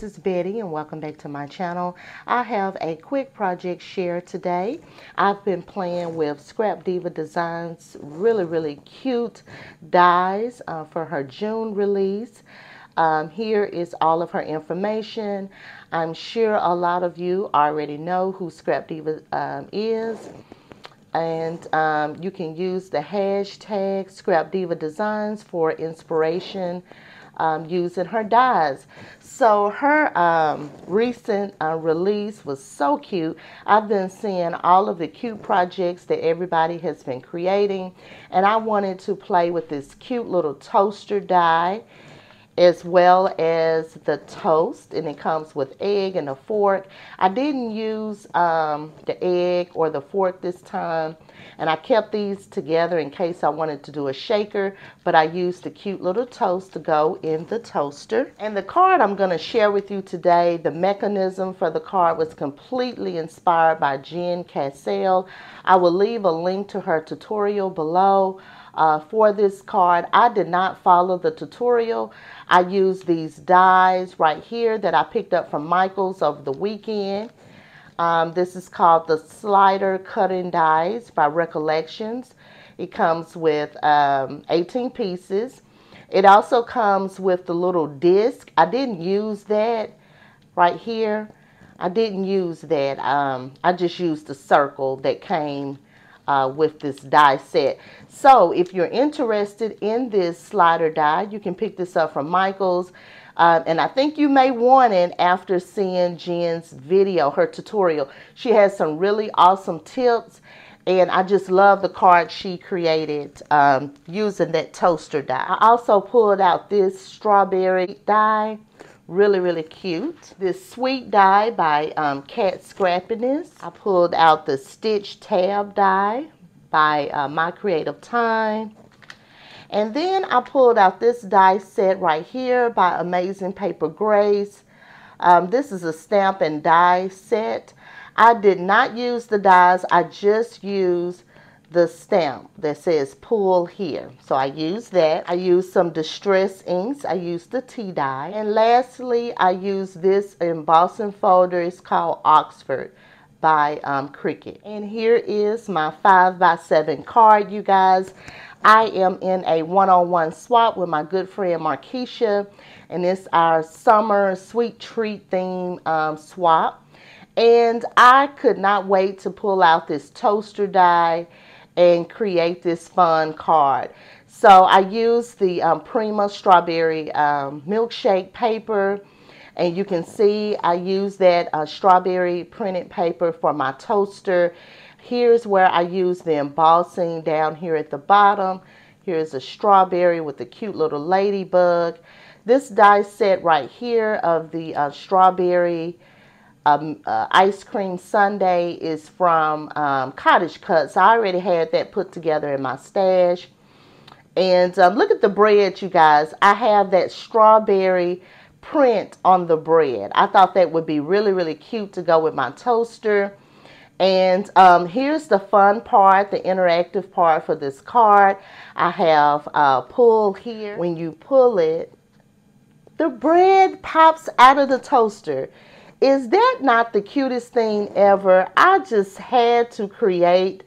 this is Betty and welcome back to my channel. I have a quick project share today. I've been playing with Scrap Diva Designs really, really cute dies uh, for her June release. Um, here is all of her information. I'm sure a lot of you already know who Scrap Diva um, is. And um, you can use the hashtag Scrap Diva Designs for inspiration um, using her dies. So her um, recent uh, release was so cute. I've been seeing all of the cute projects that everybody has been creating and I wanted to play with this cute little toaster die as well as the toast and it comes with egg and a fork. I didn't use um, the egg or the fork this time and I kept these together in case I wanted to do a shaker but I used the cute little toast to go in the toaster. And the card I'm going to share with you today, the mechanism for the card was completely inspired by Jen Cassell. I will leave a link to her tutorial below uh, for this card. I did not follow the tutorial. I used these dies right here that I picked up from Michael's over the weekend. Um, this is called the Slider Cutting Dies by Recollections. It comes with um, 18 pieces. It also comes with the little disc. I didn't use that right here. I didn't use that. Um, I just used the circle that came uh, with this die set. So if you're interested in this slider die, you can pick this up from Michael's. Uh, and I think you may want it after seeing Jen's video, her tutorial. She has some really awesome tips. And I just love the card she created um, using that toaster die. I also pulled out this strawberry die really really cute. This sweet die by um, Kat Scrappiness. I pulled out the stitch tab die by uh, my creative time. And then I pulled out this die set right here by Amazing Paper Grace. Um, this is a stamp and die set. I did not use the dies I just used the stamp that says pull here. So I use that. I use some distress inks. I use the tea dye. And lastly, I use this embossing folder. It's called Oxford by um, Cricut. And here is my 5 by 7 card, you guys. I am in a one-on-one -on -one swap with my good friend Markeisha. And it's our summer sweet treat theme um, swap. And I could not wait to pull out this toaster die and create this fun card. So I used the um, Prima Strawberry um, Milkshake paper and you can see I use that uh, strawberry printed paper for my toaster. Here's where I use the embossing down here at the bottom. Here's a strawberry with a cute little ladybug. This die set right here of the uh, strawberry um, uh, ice cream sundae is from um, Cottage Cuts. I already had that put together in my stash. And um, look at the bread, you guys. I have that strawberry print on the bread. I thought that would be really, really cute to go with my toaster. And um, here's the fun part, the interactive part for this card. I have a pull here. When you pull it, the bread pops out of the toaster. Is that not the cutest thing ever? I just had to create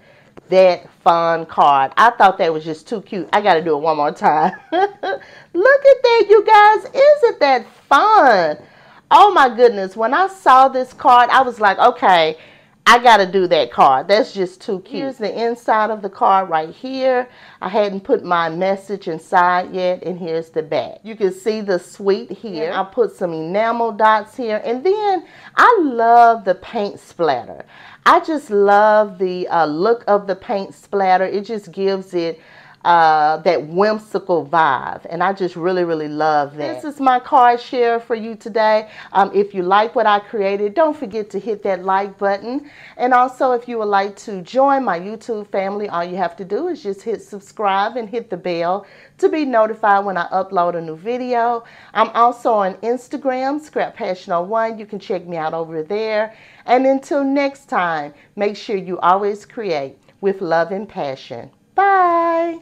that fun card. I thought that was just too cute. I got to do it one more time. Look at that, you guys. Isn't that fun? Oh my goodness. When I saw this card, I was like, okay, I got to do that card. That's just too cute. Here's the inside of the card right here. I hadn't put my message inside yet. And here's the back. You can see the sweet here. I put some enamel dots here. And then I love the paint splatter. I just love the uh, look of the paint splatter. It just gives it uh, that whimsical vibe. And I just really, really love that. This is my card share for you today. Um, if you like what I created, don't forget to hit that like button. And also, if you would like to join my YouTube family, all you have to do is just hit subscribe and hit the bell to be notified when I upload a new video. I'm also on Instagram, Scrap Passion 01. You can check me out over there. And until next time, make sure you always create with love and passion. Bye.